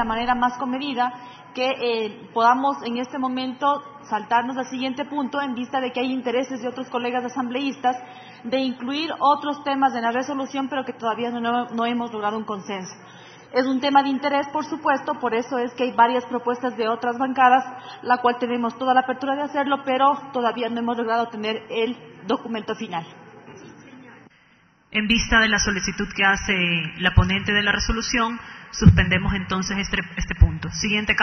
la manera más comedida que eh, podamos en este momento saltarnos al siguiente punto en vista de que hay intereses de otros colegas asambleístas de incluir otros temas en la resolución, pero que todavía no, no hemos logrado un consenso. Es un tema de interés, por supuesto, por eso es que hay varias propuestas de otras bancadas, la cual tenemos toda la apertura de hacerlo, pero todavía no hemos logrado tener el documento final. En vista de la solicitud que hace la ponente de la resolución, suspendemos entonces este, este punto. Siguiente